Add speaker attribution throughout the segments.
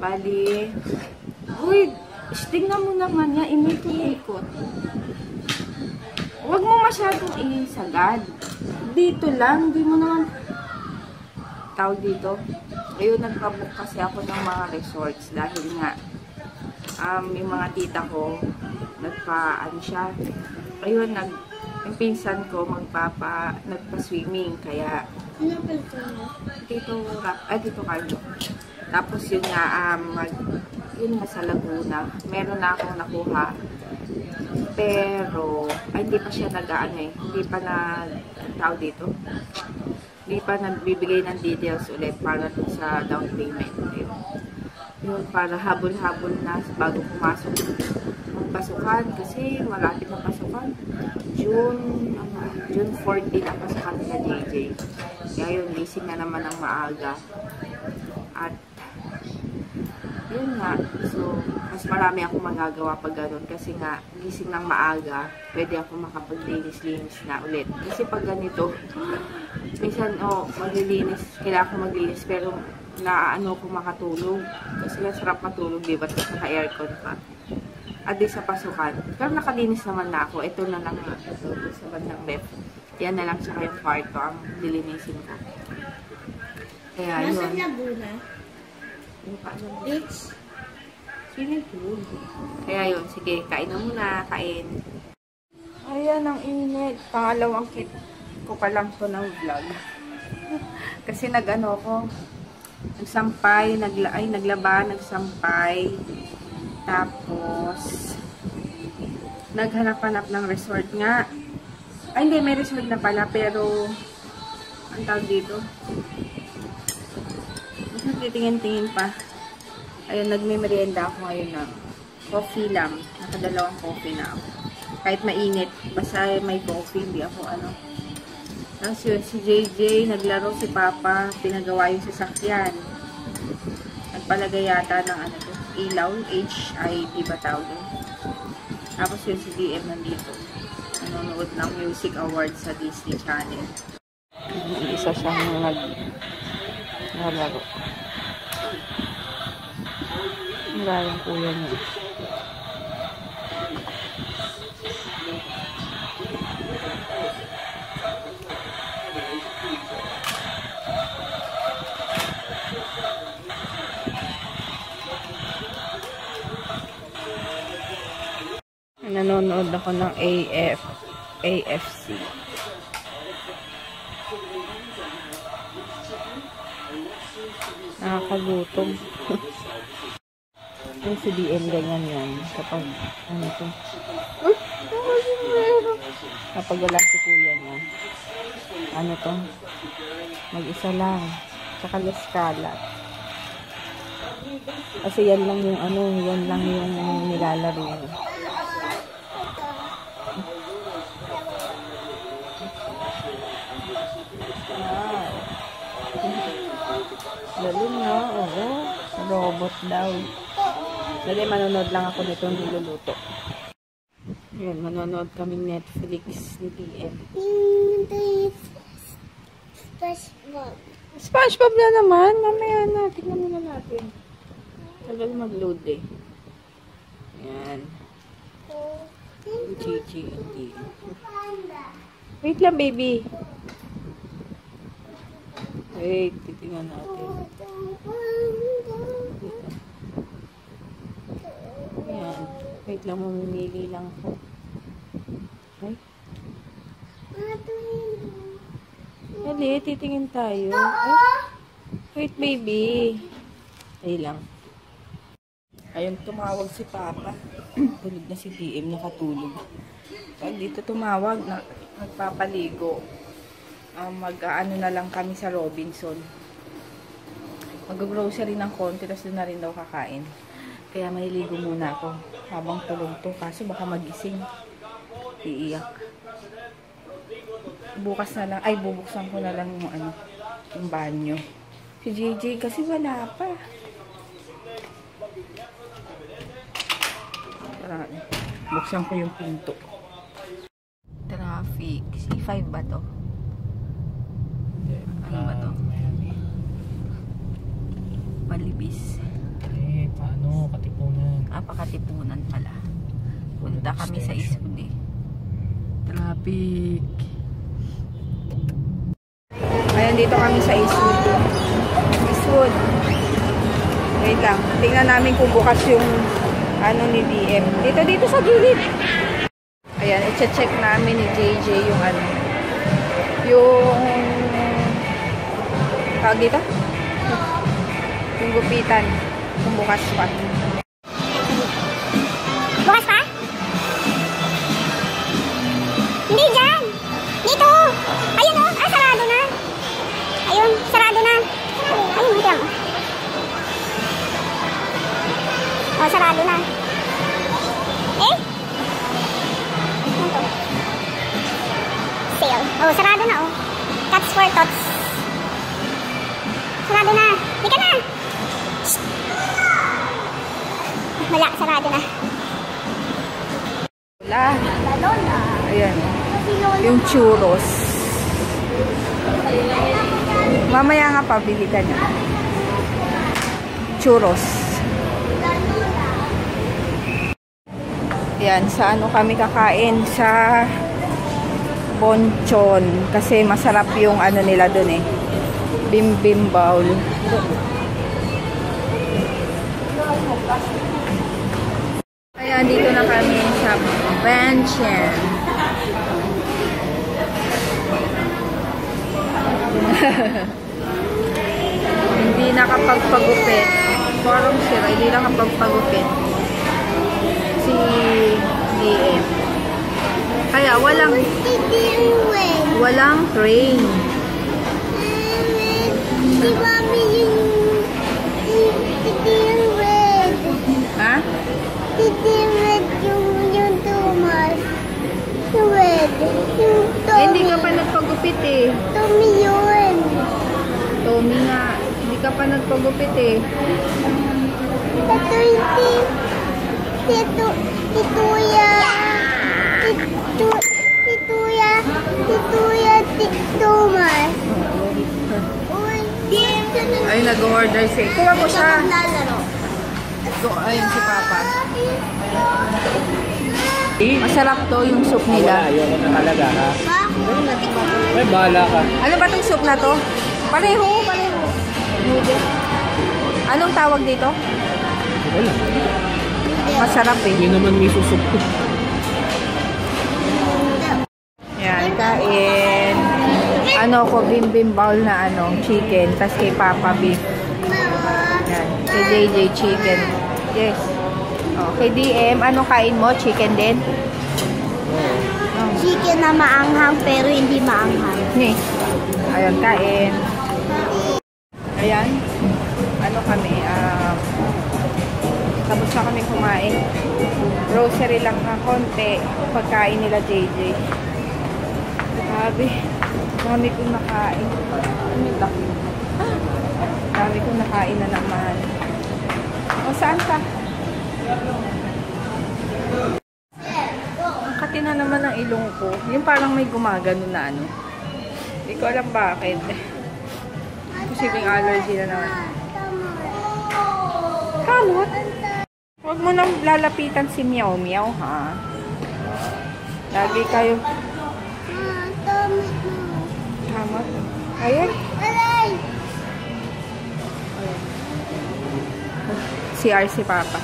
Speaker 1: Bali, uy, tingnan mo naman niya, imikot-ikot. Huwag mo masyadong isagad. Dito lang, di mo naman tawag dito. Ayun, nagpabook kasi ako ng mga resorts dahil nga um, yung mga tita ko nagpa, ano siya, ayun, nag, yung pinsan ko magpapa, nagpa-swimming, kaya,
Speaker 2: Ano ito mo?
Speaker 1: dito, ay, dito Carlo. Tapos yun nga, um, mag, yun nga sa Laguna, meron na akong nakuha. Pero, ay, hindi pa siya nag-ano eh, hindi pa na, tao dito, hindi pa nagbibigay ng details ulit para sa down payment. Yun, yun para habol-habol na bago pumasok pasukan kasi malapit na pasukan. June, ano, June 14 ang pasukan nila JJ. Yun, gising na naman ng maaga. At yun nga, so mas marami ako magagawa pag ganun kasi nga gising ng maaga, pwede ako makapaglinis-linis na ulit. Kasi pag ganito, minsan, oh, maglilinis, kailangan ko maglinis, pero naaano ko makatulog. Kasi nga sarap matulog, di ba? Tapos naka-aircon pa. At sa pasukan. Pero nakalinis naman na ako. Ito na lang, ito, ito sa bandang left. Yan na lang siya yung kwarto ang lilinisin ko. Kaya yun.
Speaker 2: Laguna?
Speaker 1: Yung paano mo?
Speaker 2: Beach?
Speaker 1: Swimming pool. Kaya yun, sige, kain na muna, kain. Ayan, ang init. Pangalawang kit ko pa lang to ng vlog. Kasi nag-ano ko, nagsampay, nagla ay naglaba, nagsampay. Tapos, naghanap-hanap ng resort nga. Ay, hindi, may resort na pala, pero, ang tawag dito, mas nagtitingin-tingin pa. Ayun, nagme-merienda ako ngayon ng coffee lang. Nakadalawang coffee na ako. Kahit mainit, basta may coffee, hindi ako ano. Tapos yun, si JJ, naglaro si Papa, pinagawa yung sasakyan. Nagpalagay yata ng ano to, ilaw, HID ba tawag yun? Tapos yun, si DM nandito. Nanonood ng music awards sa Disney Channel. Isa siyang nag nalaro. Ang galing kuya niya. Nanonood ako ng AF AFC. Nakakagutom. Yung si DM ganyan yan. Kapag, ano to? Kapag wala si kuya niya. Ano to? Mag-isa lang. Tsaka less kalat. Kasi yan lang yung ano, yan lang yung nilalaro. Galing na, oo. Robot daw. Dali, manonood lang ako nito niluluto. Yan, manonood kami Netflix ni PM.
Speaker 2: SpongeBob.
Speaker 1: Spongebob na naman. Mamaya na. Tingnan muna natin. Tagal mag-load eh. Yan. Chichi. Hindi. Wait lang, baby. Wait, titingnan natin. Yan. Wait lang, mamimili lang ako. Ay. Dali, titingin tayo. Ay. Wait, baby. Ay lang. Ayun, tumawag si Papa. Tulog na si DM, nakatulog. Pag dito tumawag, na, nagpapaligo. Um, mag-ano na lang kami sa Robinson. Mag-grocery ng konti, tapos doon na rin daw kakain. Kaya maliligo muna ako habang tulog to. Kaso baka magising. Iiyak. Bukas na lang, ay bubuksan ko na lang yung ano, yung banyo. Si JJ kasi wala pa. Tara, buksan ko yung pinto. Tara, 5 ba to? Ano ba to?
Speaker 3: Ah, Miami.
Speaker 1: Malibis.
Speaker 3: Eh, paano? Katipunan.
Speaker 1: Ah, pakatipunan pala. Punta kami sa Eastwood eh. Traffic. Ayan, dito kami sa Eastwood. Eastwood. Wait lang. Tingnan namin kung bukas yung ano ni DM. Dito, dito sa gilid. Ayan, i-check namin ni JJ yung ano. Yung tawag dito? Gupitan. Kung pa. Ayan. Yung churros. Mamaya nga pabili ka niya. Churros. Yan, sa ano kami kakain? Sa Bonchon. Kasi masarap yung ano nila dun eh. Bim Bim Bowl. Ayan, dito na kami sa Benchen. Hindi nakapagpagupit. Parang sira, hindi nakapagpagupit. Si DM. Kaya walang walang train.
Speaker 2: Si Mami yung.
Speaker 1: Ha?
Speaker 2: Titiruin yung yung Thomas. Tuwid. Yung Tommy.
Speaker 1: hindi ka pa nagpagupit eh.
Speaker 2: Tommy yun.
Speaker 1: Tommy nga, hindi ka pa nagpagupit eh.
Speaker 2: Ito yung si... Tito... Tituya. Titu... Tituya. Tituya. Ti- Thomas. Uy.
Speaker 1: Ay, nag-order si... Kuha mo siya. Go, ayun si Papa. Masarap to yung soup
Speaker 3: Wala,
Speaker 1: nila.
Speaker 3: ayoko na talaga ha.
Speaker 2: Bakit?
Speaker 3: Ay, bahala ka.
Speaker 1: Ano ba tong soup na to? Pareho, pareho. Anong tawag dito?
Speaker 3: Wala.
Speaker 1: Masarap eh.
Speaker 3: Hindi naman may susok ko.
Speaker 1: Yan, kain. Ano ko, bim bim bowl na ano, chicken. Tapos kay Papa beef. Yan. Kay JJ chicken. Yes. Oh, kay DM, anong kain mo? Chicken din?
Speaker 2: Chicken na maanghang pero hindi maanghang.
Speaker 1: Ni. Ayun, kain. Ayan. Ano kami, ah, tapos na kami kumain. Grocery lang na konti. Pagkain nila JJ. Grabe. Dami kong nakain. Yung laki? Dami kong nakain na naman. O, saan ka? Ang kati na naman ng ilong ko. Yung parang may gumagano na ano. Hindi ko alam bakit. Posibleng allergy na naman. Kamot? Huwag mo nang lalapitan si Meow Meow, ha? Lagi kayo kamot. Ayun.
Speaker 2: Alay!
Speaker 1: CR si Papa.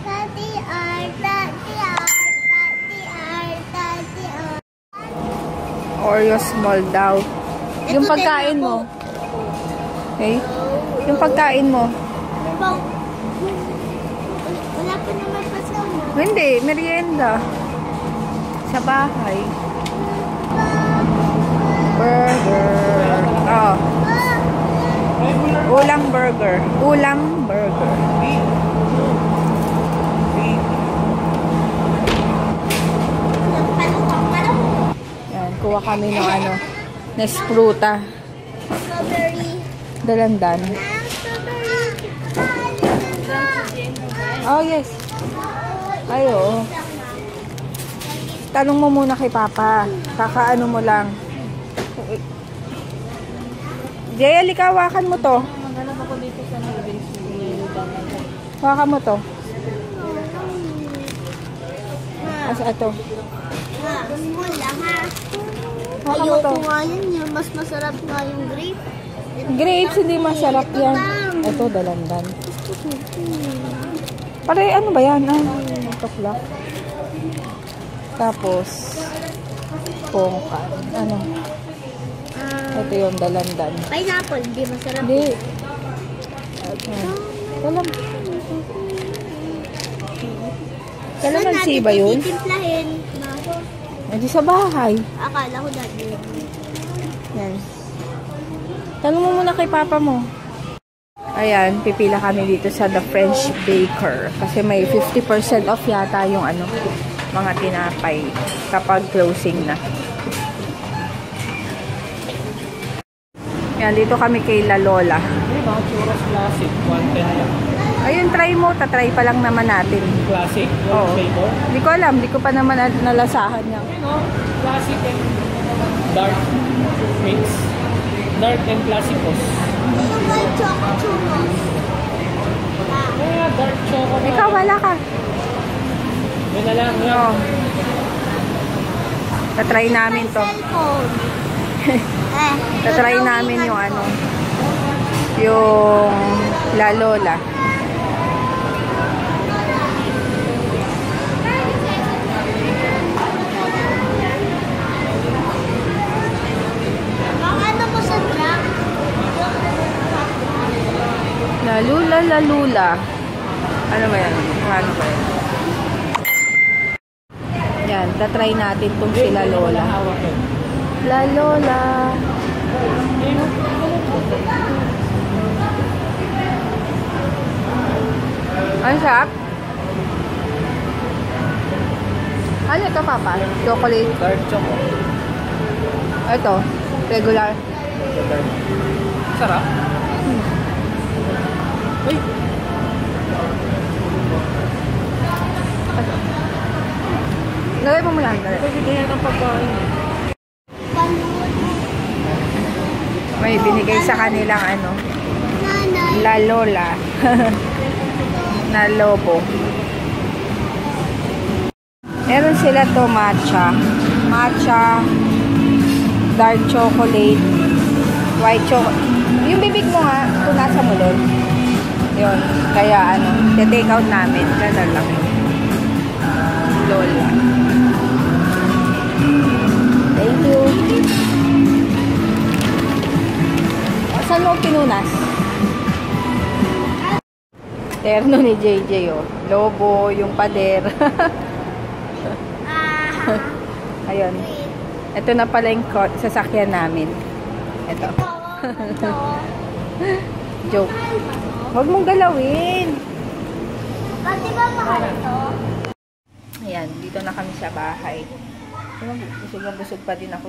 Speaker 2: Tati R, R, R, R.
Speaker 1: Oreo small daw. Yung pagkain mo. Okay? Yung pagkain mo.
Speaker 2: Bang. Wala pa naman pasama.
Speaker 1: Hindi, merienda. Sa bahay. Burger. Oh. Ulang burger. Ulang burger. Yan, kuha kami ng ano, Nespruta.
Speaker 2: Strawberry.
Speaker 1: Dalandan. Oh, yes. Ay, oo. Tanong mo muna kay Papa. Kakaano mo lang. Jay, halika, hawakan mo to. Hawakan mo to. Asa ito? Hawakan mo to.
Speaker 2: Ayoko nga yun, mas masarap nga yung grape.
Speaker 1: Grapes, hindi masarap yan. Ito, dalandan. Pare, ano ba yan? Ah, tuklak. Tapos, pongkan. Ano? Ito yung dalandan.
Speaker 2: pineapple, di masarap.
Speaker 1: Hindi. Kalam. Kalamansi ba yun?
Speaker 2: Titimplahin.
Speaker 1: Hindi sa bahay.
Speaker 2: Akala ko dati.
Speaker 1: Yan. Tanong mo muna kay papa mo. Ayan, pipila kami dito sa The French Baker. Kasi may 50% off yata yung ano, mga tinapay kapag closing na. Yan, dito kami kay La Lola.
Speaker 3: May mga churros classic. 110 lang.
Speaker 1: Ayun, try mo. Tatry pa lang naman natin.
Speaker 3: Classic?
Speaker 1: Oo. Hindi ko alam. Hindi ko pa naman na- nalasahan niya.
Speaker 3: Ano? Classic and dark mix. Dark and classicos.
Speaker 2: May choco churros.
Speaker 3: Kaya dark choco.
Speaker 1: Ikaw, wala ka.
Speaker 3: Yun na lang. Yun.
Speaker 1: Oo. Tatry namin to.
Speaker 2: Eh,
Speaker 1: Tatry namin
Speaker 2: na
Speaker 1: yung ano. Yung La Lola.
Speaker 2: Ang ano ko sa truck?
Speaker 1: La Lula, La Lula. Ano ba yan? Ano ba yan? Yan, tatry natin tong si La Lola. La Lola. Ano sarap? Ano ito, Papa? Chocolate.
Speaker 3: Dark choco.
Speaker 1: Ito, regular.
Speaker 3: Sarap. Uy,
Speaker 1: Lagay mo muna.
Speaker 3: Pwede kaya ng pagkain.
Speaker 1: May binigay sa kanilang ano. La Lola. na lobo. Meron sila to matcha. Matcha, dark chocolate, white chocolate. Yung bibig mo nga, punasan mo doon. Yun. Kaya ano, te-take out namin. Ganun lang. Lola. Thank you. O, Saan mo pinunas? Terno ni JJ, oh. Lobo, yung pader.
Speaker 2: Ah,
Speaker 1: Ayun. Ito na pala yung sasakyan namin. Ito.
Speaker 2: ito.
Speaker 1: Joke. Huwag mong galawin.
Speaker 2: Di ba mahal ito?
Speaker 1: Ayan, dito na kami sa bahay. Busog na busog pa din ako.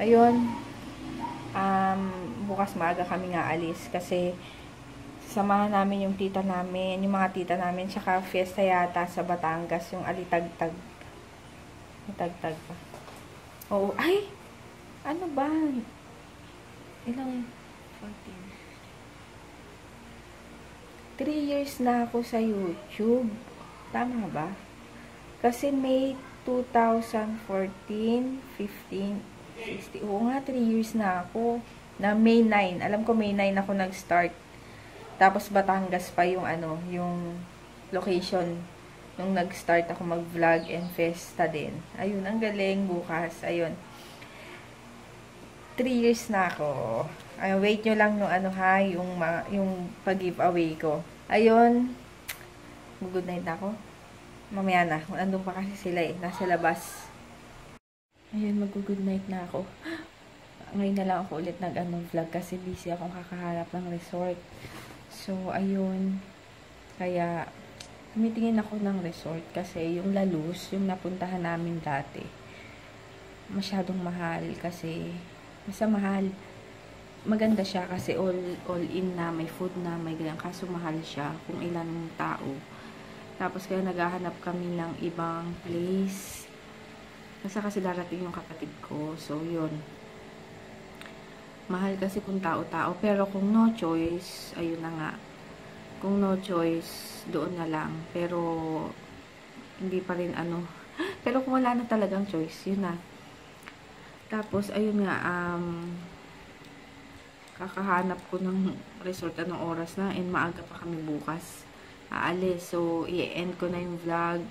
Speaker 1: Ayun. Um, bukas maaga kami nga alis kasi samahan namin yung tita namin, yung mga tita namin, tsaka fiesta yata sa Batangas, yung alitagtag. Alitagtag pa. Oo, ay! Ano ba? Ilang? 14. 3 years na ako sa YouTube. Tama ba? Kasi May 2014, 15, 16. Oo nga, 3 years na ako. Na May 9. Alam ko May 9 ako nag-start. Tapos Batangas pa yung ano, yung location nung nag-start ako mag-vlog and festa din. Ayun, ang galing bukas. Ayun. 3 years na ako. Ay, wait nyo lang no ano ha, yung, yung pag-giveaway ko. Ayun. Good night na ako. Mamaya na. Andun pa kasi sila eh. Nasa labas. Ayun, mag-good night na ako. Ngayon na lang ako ulit nag-ano vlog kasi busy akong kakaharap ng resort. So, ayun. Kaya, tumitingin ako ng resort kasi yung Lalus, yung napuntahan namin dati, masyadong mahal kasi, basta mahal. Maganda siya kasi all, all in na, may food na, may ganyan. Kaso mahal siya kung ilan tao. Tapos kaya naghahanap kami ng ibang place Basta kasi darating yung kapatid ko. So, yun. Mahal kasi kung tao-tao. Pero kung no choice, ayun na nga. Kung no choice, doon na lang. Pero, hindi pa rin ano. Pero kung wala na talagang choice, yun na. Tapos, ayun nga, um, kakahanap ko ng resort anong oras na and maaga pa kami bukas aalis. So, i-end ko na yung vlog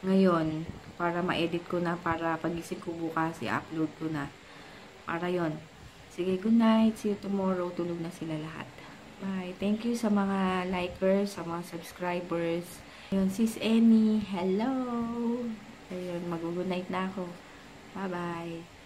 Speaker 1: ngayon para ma-edit ko na para pagising ko bukas i-upload ko na. Para yon Sige, good night. See you tomorrow. Tulog na sila lahat. Bye. Thank you sa mga likers, sa mga subscribers. Ayun, sis Annie. Hello. Ayun, mag-good night na ako. Bye-bye.